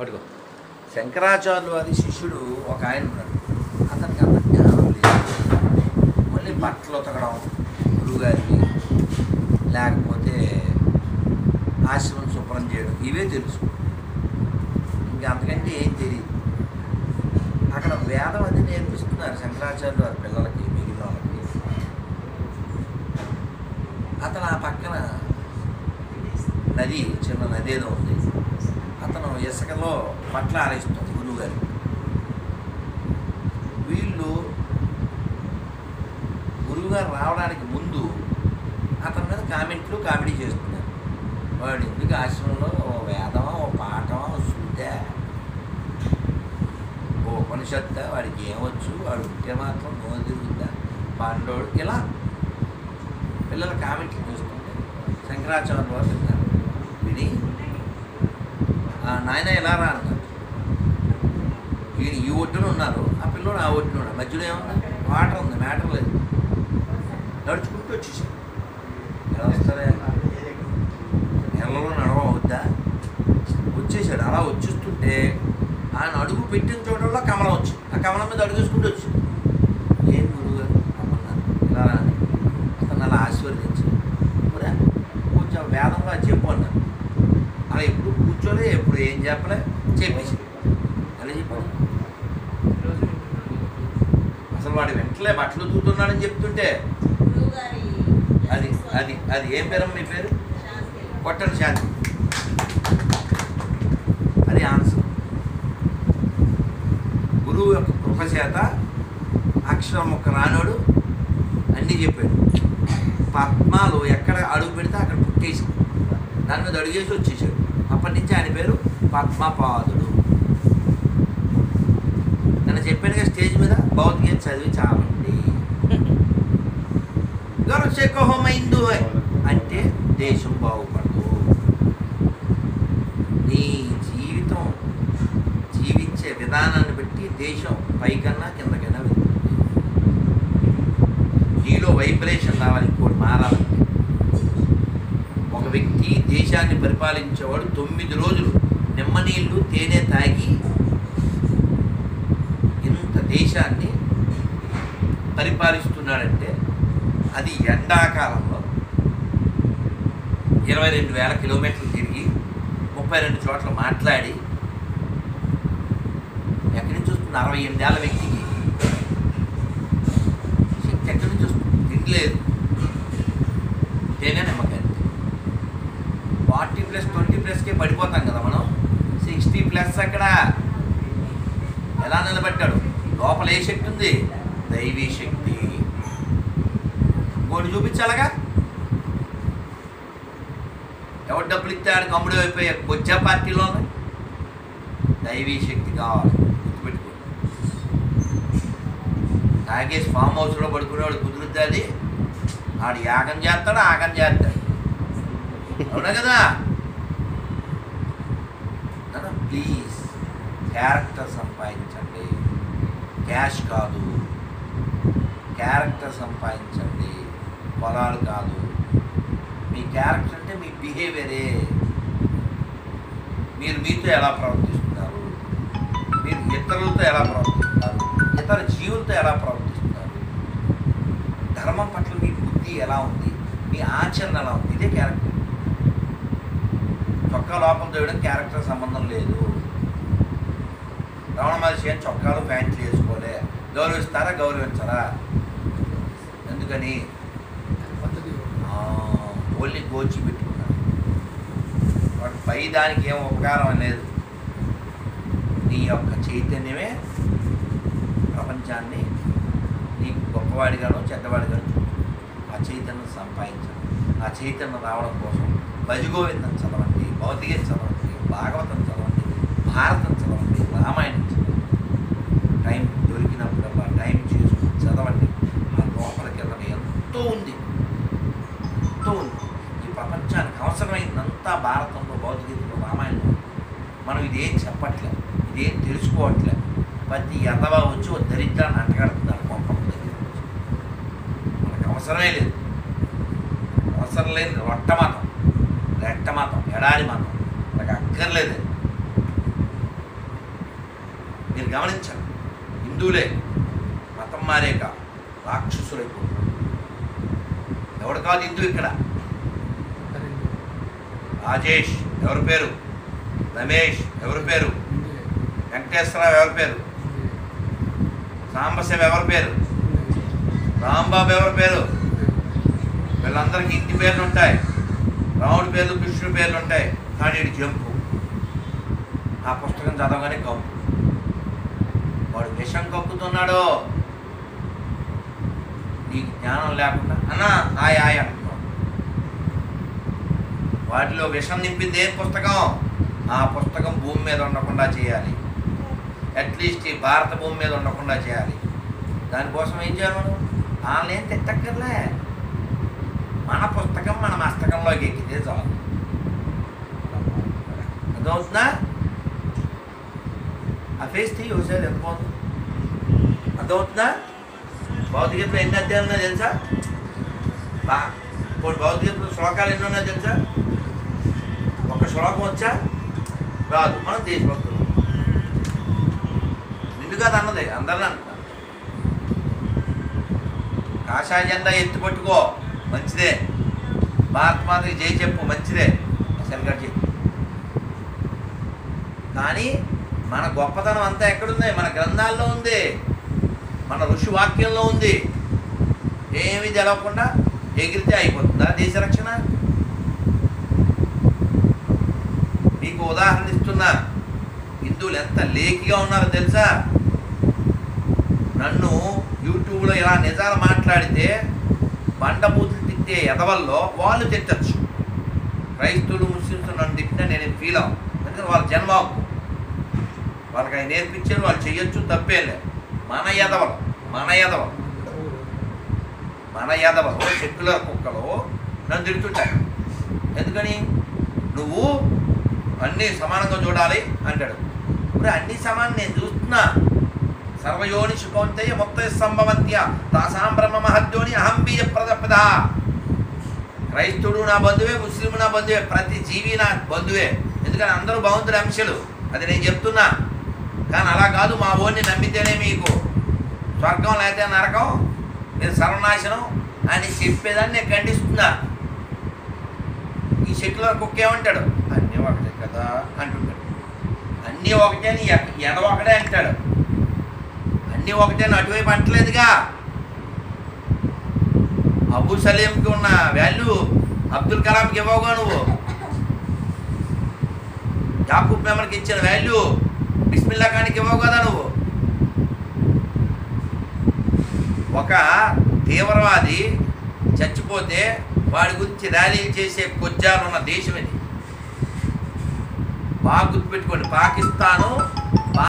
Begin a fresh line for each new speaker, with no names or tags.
పట్టుకో.
శంకరాచార్యులు అది శిష్యుడు ఒక ఆయన ఉన్నాడు. అతనికి అంత జ్ఞానం లేదు. మళ్ళీ బట్టలు ఉతకడం గురువుగారికి లేకపోతే ఆశ్రమం శుభ్రం చేయడం ఇవే తెలుసు. ఇంకా అంతకంటే ఏం తెలియదు అక్కడ వేదం అది నేర్పిస్తున్నారు శంకరాచార్యులు వారి పిల్లలకి మిగిలిన వాళ్ళకి. అతను ఆ పక్కన నది చిన్న నది ఏదో ఉంది. ఇసుకలో పట్ల ఆరేస్తుంది గురువుగారు. వీళ్ళు గురువుగారు రావడానికి ముందు అతని మీద కామెంట్లు కామెడీ చేస్తున్నారు. వాడు ఎందుకు ఆశ్రమంలో ఓ వేదమా ఓ పాఠమా ఓ శుద్ధా? ఓ ఉపనిషత్త? వాడికి ఏమొచ్చు వాడు ఉంటే మాత్రం నోరు తిరుగుద్దా? పాండవుడు ఇలా పిల్లలు కామెంట్లు చేస్తుంటే శంకరాచార్య వారు విని నాయన ఎలా రా అన్నారు ఈయన ఈ ఒడ్డున ఉన్నారు. ఆ పిల్లోడు ఆ ఒడ్డున ఉన్నారు మధ్యలో ఏమన్నా వాటర్ ఉంది. మ్యాటర్ లేదు. నడుచుకుంటూ వచ్చేసాడు. ఎలా వస్తారే? నెలలో నడవ అవుద్దా వచ్చేసాడు. అలా వచ్చేస్తుంటే ఆయన అడుగు పెట్టిన చోటల్లో కమలం వచ్చింది. ఆ కమలం మీద అడుగు వేసుకుంటూ వచ్చింది ఏం గురువుగారు రమ్మన్నారు ఇలా రా. అని అతను అలా ఆశీర్వదించి కొంచెం చెప్పు అన్నారు అలా ఎప్పుడు కూర్చోలే ఎప్పుడు ఏం చెప్పలే? చెప్పేసి. ఎలా చెప్పాడు. అసలు వాడు వెంటనే బట్టలు తూతున్నాడని చెప్తుంటే అది అది అది ఏం పేరమ్మ మీ పేరు? కొట్టని శాంతి. అది ఆన్సర్. గురువు యొక్క కృప చేత అక్షరం ఒక రానోడు అన్నీ చెప్పాడు. పద్మాలు ఎక్కడ అడుగు పెడితే అక్కడ పుట్టేసి దాని మీద అడుగేసి వచ్చేసాడు. అప్పటి నుంచి ఆయన పేరు పద్మపాదుడు నేను చెప్పాను కదా స్టేజ్ మీద భగవద్గీత చదివి చాలండి గర్వశేఖోమైందు అంటే దేశం బాగుపడదు. నీ జీవితం జీవించే విధానాన్ని బట్టి దేశం పైకన్నా కిందకైనా వెళ్తుంది. నీలో వైబ్రేషన్ రావాలి ఇంకోటి మారాలంటే. వ్యక్తి దేశాన్ని పరిపాలించేవాడు తొమ్మిది రోజులు నిమ్మనీళ్ళు తేనె తాగి ఇంత దేశాన్ని పరిపాలిస్తున్నాడంటే అది ఎండాకాలంలో ఇరవై రెండు వేల కిలోమీటర్లు తిరిగి ముప్పై రెండు చోట్ల మాట్లాడి ఎక్కడి నుంచి వస్తుంది? అరవై ఎనిమిదేళ్ళ వ్యక్తికి. శక్తి ఎక్కడి నుంచి వస్తుంది? తిండి లేదు నిమ్మకాయ. ప్లస్కే పడిపోతాం కదా మనం. సిక్స్టీ ప్లస్ అక్కడ ఎలా నిలబెట్టాడు? లోపల ఏ శక్తి ఉంది? దైవీ శక్తి. ఇంకోటి చూపించాలగా? ఎవరు డబ్బులు ఇస్తే ఆడికి అమ్ముడు అయిపోయా బొజ్జా పార్టీలో దైవీ శక్తి కావాలి. గుర్తుపెట్టుకో. తాగేసి ఫామ్ హౌస్లో పడుకునేవాడు కుదురుద్ది ఆడు యాగం చేస్తాడు ఆగం చేస్తాడు. అవునా కదా? ప్లీజ్ క్యారెక్టర్ సంపాదించండి. క్యాష్ కాదు. క్యారెక్టర్ సంపాదించండి. పొలాలు కాదు. మీ క్యారెక్టర్ అంటే మీ బిహేవియరే మీరు మీతో ఎలా ప్రవర్తిస్తున్నారు? మీరు ఇతరులతో ఎలా ప్రవర్తిస్తున్నారు? ఇతర జీవులతో ఎలా ప్రవర్తిస్తున్నారు? ధర్మం పట్ల మీ బుద్ధి ఎలా ఉంది? మీ ఆచరణ ఎలా ఉంది? ఇదే క్యారెక్టర్ చొక్కా లోపల తోయడం క్యారెక్టర్ సంబంధం లేదు. రమణ మహర్షి అని చొక్కాలు ప్యాంట్లు వేసుకోలే. గౌరవిస్తారా గౌరవించరా? ఎందుకని? ఓన్లీ గోచి పెట్టుకున్నాడు వాడు పై దానికి ఏం ఉపకారం లేదు. నీ యొక్క చైతన్యమే ప్రపంచాన్ని నీకు గొప్పవాడిగానో చెడ్డవాడిగానో. ఆ చైతన్యం సంపాదించడం ఆ చైతన్యం రావడం కోసం భజగోవిందం చదవండి భౌతికం చదవండి భాగవతం చదవండి భారతం చదవండి రామాయణం చదవండి. టైం దొరికినప్పుడల్లా టైం చేసుకుని చదవండి. ఆ లోపలికి వెళ్ళడం ఎంతో ఉంది. ఎంతో ఉంది. ఈ ప్రపంచానికి అవసరమైందంతా భారతంలో భౌతికతలో రామాయణంలో మనం ఇదేం చెప్పట్లే ఇదేం తెలుసుకోవట్లే. ప్రతి ఎదవా వచ్చి ఓ దరిద్రాన్ని అంటగడుతున్నారు గొప్ప దగ్గర మనకు అవసరమే లేదు. అవసరం లేని రొట్టమతం రెట్ట మతం ఎడారి మతం నాకు అక్కర్లేదు. మీరు గమనించండి హిందువులే మతం మారేక రాక్షసులైపోతున్నారు. ఎవడు కాదు హిందువు ఇక్కడ? రాజేష్ ఎవరి పేరు? రమేష్ ఎవరి పేరు? వెంకటేశ్వరరావు ఎవరి పేరు? సాంబశివ ఎవరి పేరు? రాంబాబు ఎవరి పేరు? వీళ్ళందరికీ ఇంటి పేర్లు ఉంటాయి రాముడి పేర్లు కృష్ణుడి పేర్లు ఉంటాయి కానీ జంపు. ఆ పుస్తకం చదవగానే కప్పు. వాడు విషం కప్పుతున్నాడు నీకు జ్ఞానం లేకుండా అన్నా హాయ్ హాయ్ అంటున్నావు వాటిలో విషం నింపింది ఏం పుస్తకం? ఆ పుస్తకం భూమి మీద ఉండకుండా చేయాలి. అట్లీస్ట్ ఈ భారత భూమి మీద ఉండకుండా చేయాలి. దానికోసం ఏం చేయాలి మనం? ఆన్లైన్ తిట్టక్కర్లే. మన పుస్తకం మన మస్తకంలోకి ఎక్కితే చాలు అర్థమవుతుందా ఆ ఫేస్ తీ ఒకసారి ఎంత బాగుంది అర్థమవుతుందా భౌతికతలో ఎన్ని అధ్యాయాలు ఉన్నాయో తెలుసా బా ఇప్పుడు భౌతికతలో శ్లోకాలు ఎన్ని ఉన్నాయో తెలుసా ఒక శ్లోకం వచ్చా రాదు మనం దేశభక్తులు నిన్ను కాదు అన్నది అందరిని అంటున్నా కాషాయ జెండా ఎత్తి పట్టుకో మంచిదే. భారత జై చెప్పు మంచిదే. అసలు కానీ మన గొప్పతనం అంతా ఎక్కడుంది? మన గ్రంథాల్లో ఉంది. మన ఋషి వాక్యంలో ఉంది. ఏమీ తెలవకుండా ఎగిరితే అయిపోతుందా దేశ రక్షణ? మీకు ఉదాహరణ ఇస్తున్నా. హిందువులు ఎంత లేకిగా ఉన్నారో తెలుసా? నన్ను యూట్యూబ్లో ఇలా నిజాలు మాట్లాడితే బండబూతులు తిట్టే ఎదవల్లో వాళ్ళు తిట్టచ్చు. క్రైస్తవులు ముస్లిమ్స్ నన్ను తిట్టినా నేను ఫీల్ అవ్వను. ఎందుకంటే వాళ్ళ జన్మ వాళ్ళకి ఆయన నేర్పించారు వాళ్ళు చెయ్యొచ్చు తప్పేం లేదు మన ఎదవలు మన ఎదవలు. మన ఎదవలు సెక్యులర్ కుక్కలు నన్ను తిడుతుంటాయి ఎందుకని? నువ్వు అన్నీ సమానంగా చూడాలి అంటాడు. ఇప్పుడు అన్ని సమానం నేను చూస్తున్నా. సర్వయోని శుకౌంతయ్య మొత్త సంభవంత్య. తాసాం బ్రహ్మ మహద్యోని అహం బీజ ప్రదపద క్రైస్తుడు నా బంధువే ముస్లిం నా బంధువే ప్రతి జీవి నా బంధువే. ఎందుకని అందరూ భగవంతుడి అంశాలు? అది నేను చెప్తున్నా. కానీ అలా కాదు మా ఓన్ని నమ్మితేనే మీకు. స్వర్గం లేకపోతే నరకం మీరు సర్వనాశనం అని చెప్పేదాన్ని నేను ఖండిస్తున్నా. ఈ చెట్టులో కుక్క ఏమంటాడు? అన్నీ ఒకటే కదా అంటుంటాడు. అన్నీ ఒకటే అని ఎ- ఒకటే అంటాడు. అన్నీ ఒకటే అటువైపు అంటలేదుగా అబు సలీంకి ఉన్న వాల్యూ అబ్దుల్ కలాంకి ఇవ్వవుగా నువ్వు. యాకూబ్ మెమర్కి ఇచ్చిన వాల్యూ బిస్మిల్లా ఖాన్కి ఇవ్వవు కదా నువ్వు. ఒక తీవ్రవాది చచ్చిపోతే వాడి గురించి ర్యాలీలు చేసే కొజ్జాలు ఉన్న దేశం ఇది. బాగా గుర్తుపెట్టుకోండి. పాకిస్తాను